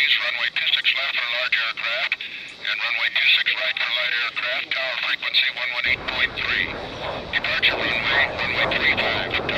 East runway 26 left for large aircraft and runway 26 right for light aircraft. Tower frequency 118.3. Departure runway runway 35.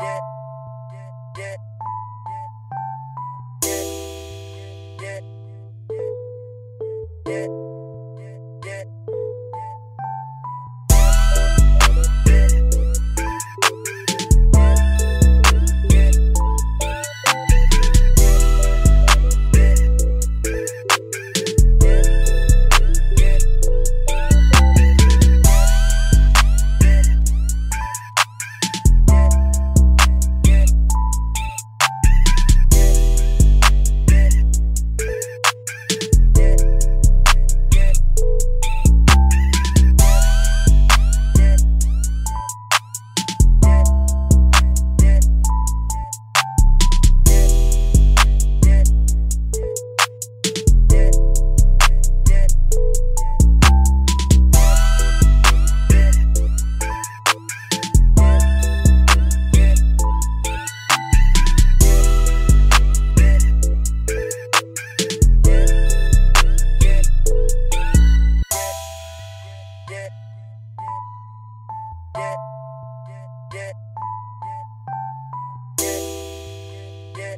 Yeah. yeah.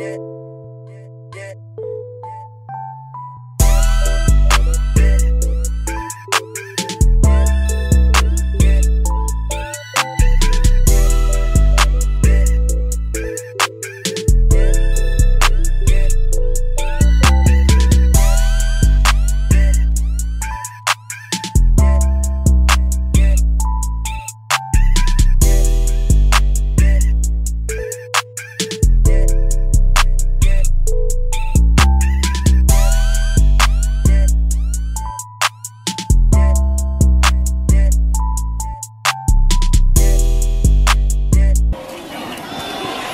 Yeah.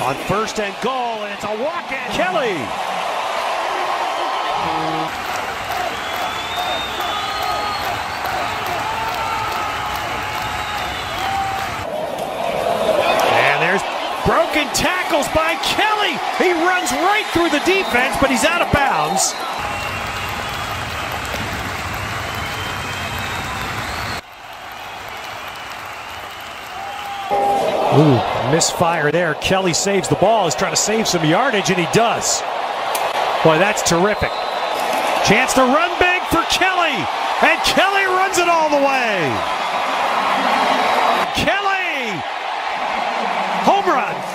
On first and goal, and it's a walk in. Kelly. And there's broken tackles by Kelly. He runs right through the defense, but he's out of bounds. Ooh, misfire there. Kelly saves the ball. He's trying to save some yardage, and he does. Boy, that's terrific. Chance to run big for Kelly, and Kelly runs it all the way. Kelly! Home run